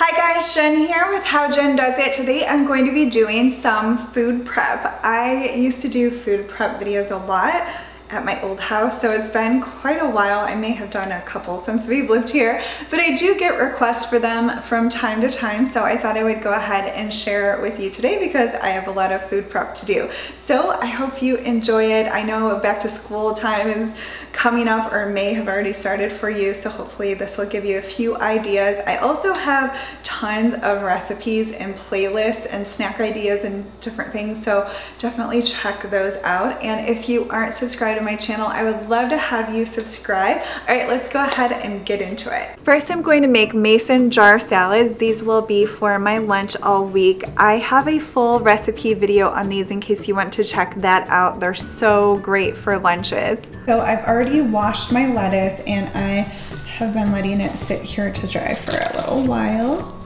Hi guys, Jen here with How Jen Does It. Today I'm going to be doing some food prep. I used to do food prep videos a lot at my old house so it's been quite a while. I may have done a couple since we've lived here but I do get requests for them from time to time so I thought I would go ahead and share with you today because I have a lot of food prep to do. So I hope you enjoy it. I know back to school time is coming up or may have already started for you so hopefully this will give you a few ideas. I also have tons of recipes and playlists and snack ideas and different things so definitely check those out. And if you aren't subscribed to my channel, I would love to have you subscribe. All right, let's go ahead and get into it. First, I'm going to make mason jar salads. These will be for my lunch all week. I have a full recipe video on these in case you want to check that out. They're so great for lunches. So I've already washed my lettuce and I have been letting it sit here to dry for a little while.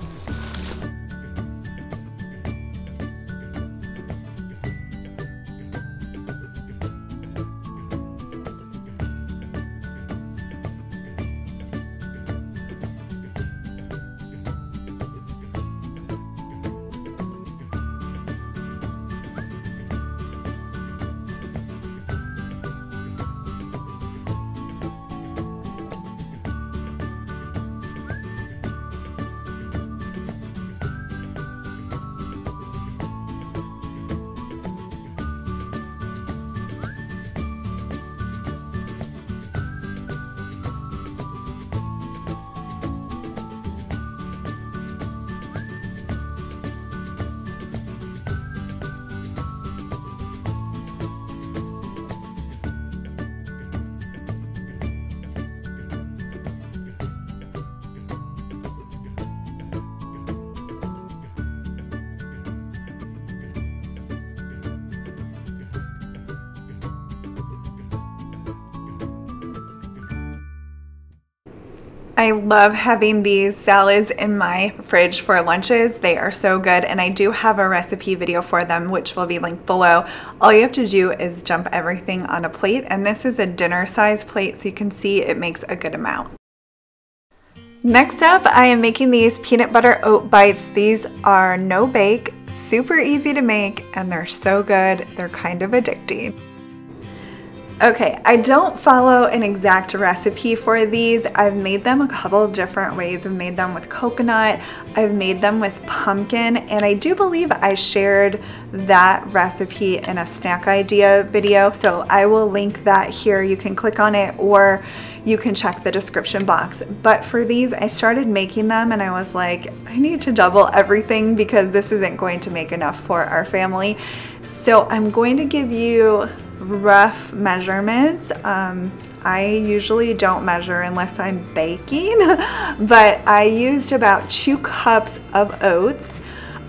I love having these salads in my fridge for lunches. They are so good and I do have a recipe video for them which will be linked below. All you have to do is jump everything on a plate and this is a dinner size plate so you can see it makes a good amount. Next up, I am making these peanut butter oat bites. These are no bake, super easy to make, and they're so good. They're kind of addicting. Okay, I don't follow an exact recipe for these. I've made them a couple different ways. I've made them with coconut, I've made them with pumpkin, and I do believe I shared that recipe in a snack idea video, so I will link that here. You can click on it or you can check the description box. But for these, I started making them and I was like, I need to double everything because this isn't going to make enough for our family. So I'm going to give you rough measurements. Um, I usually don't measure unless I'm baking, but I used about two cups of oats,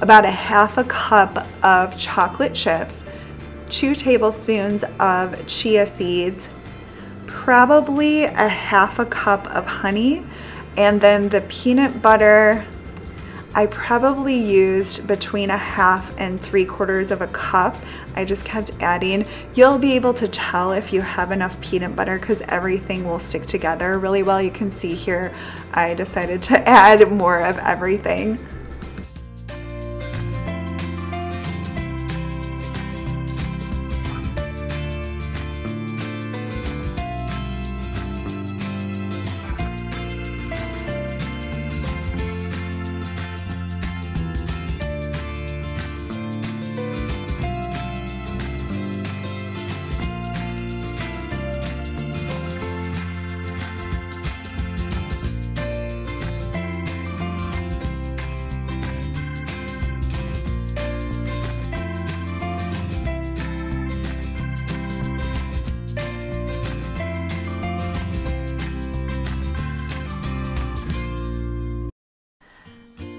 about a half a cup of chocolate chips, two tablespoons of chia seeds, probably a half a cup of honey, and then the peanut butter I probably used between a half and three quarters of a cup. I just kept adding. You'll be able to tell if you have enough peanut butter because everything will stick together really well. You can see here I decided to add more of everything.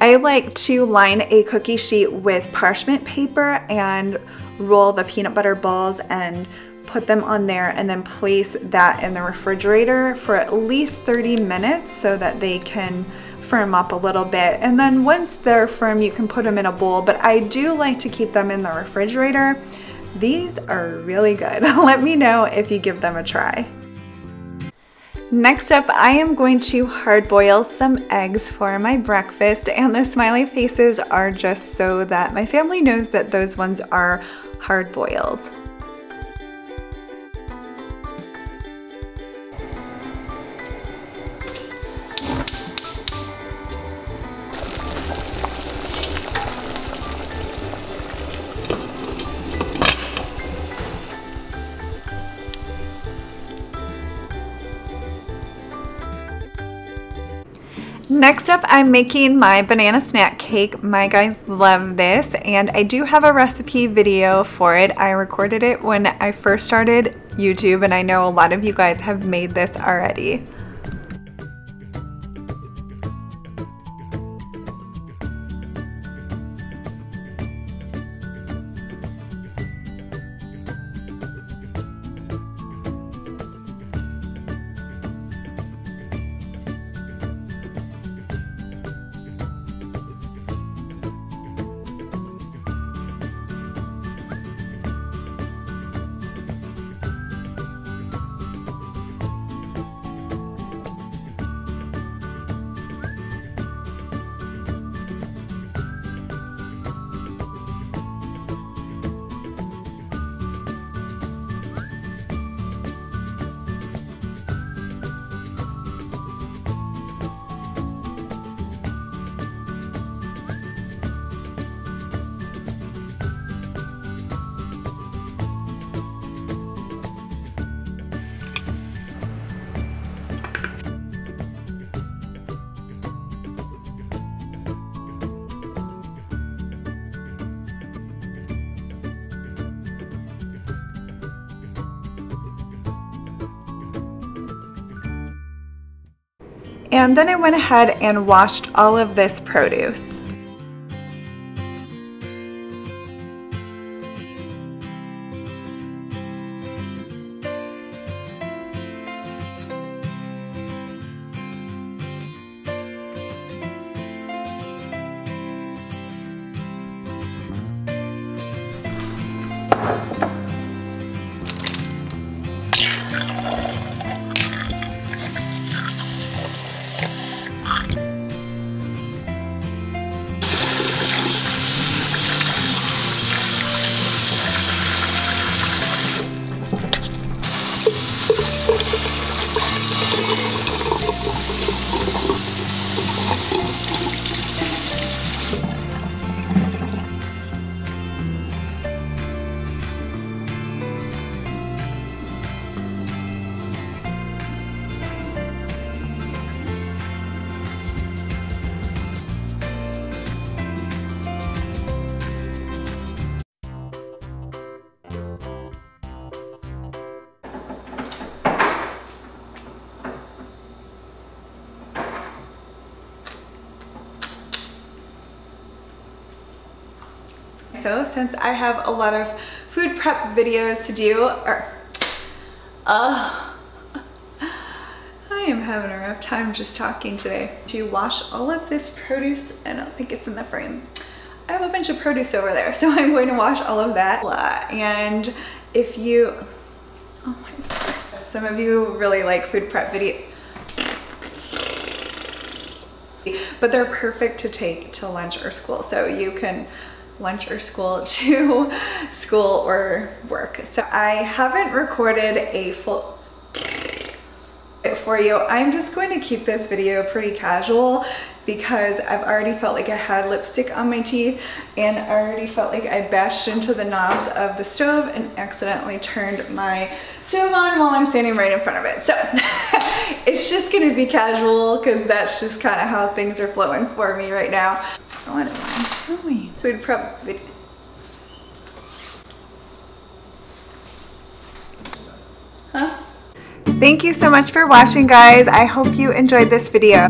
I like to line a cookie sheet with parchment paper and roll the peanut butter balls and put them on there and then place that in the refrigerator for at least 30 minutes so that they can firm up a little bit. And then once they're firm, you can put them in a bowl, but I do like to keep them in the refrigerator. These are really good. Let me know if you give them a try. Next up, I am going to hard boil some eggs for my breakfast and the smiley faces are just so that my family knows that those ones are hard boiled. Next up, I'm making my banana snack cake. My guys love this, and I do have a recipe video for it. I recorded it when I first started YouTube, and I know a lot of you guys have made this already. And then I went ahead and washed all of this produce. So since I have a lot of food prep videos to do, or, uh, I am having a rough time just talking today. To wash all of this produce, I don't think it's in the frame. I have a bunch of produce over there, so I'm going to wash all of that. And if you, oh my God, some of you really like food prep video, but they're perfect to take to lunch or school. So you can lunch or school to school or work. So I haven't recorded a full for you. I'm just going to keep this video pretty casual because I've already felt like I had lipstick on my teeth and I already felt like I bashed into the knobs of the stove and accidentally turned my stove on while I'm standing right in front of it. So it's just gonna be casual because that's just kind of how things are flowing for me right now. What am I doing? Prep video. Huh? Thank you so much for watching guys. I hope you enjoyed this video.